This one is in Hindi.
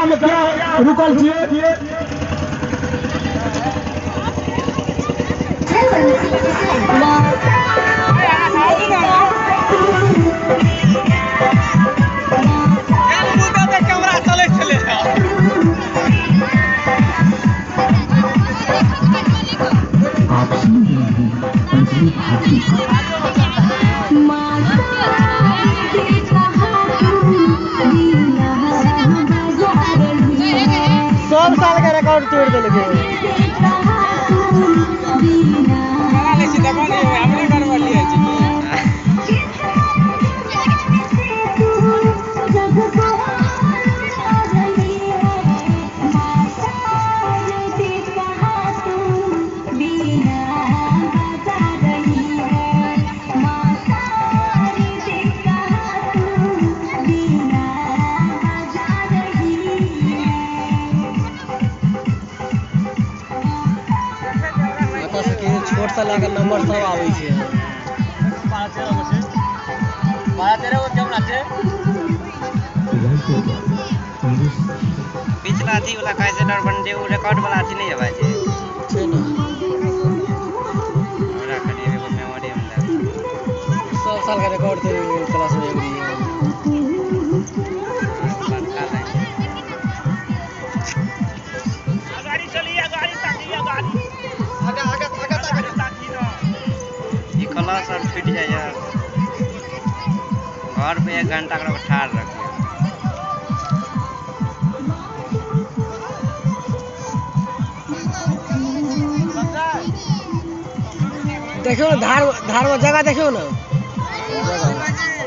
कतारमे किया रुकल छियै आप सुन रहे हैं पंचमी भारती Thank you. से कि छोट सा लऽ कऽ नंबर सब आबै छै पिछला अथी वाला कैसे डर बन जे रिकॉर्ड वाला अथी नहीं हेबा छै छै ने हमरा खाली एगो मेमोरी में लग सब साल का रिकॉर्ड तोड़ गेल क्लास में यार घर पे एक घंटा करो ठाड़ रखिए। देखियो ना धार धार जगह देखियो ना। जगह।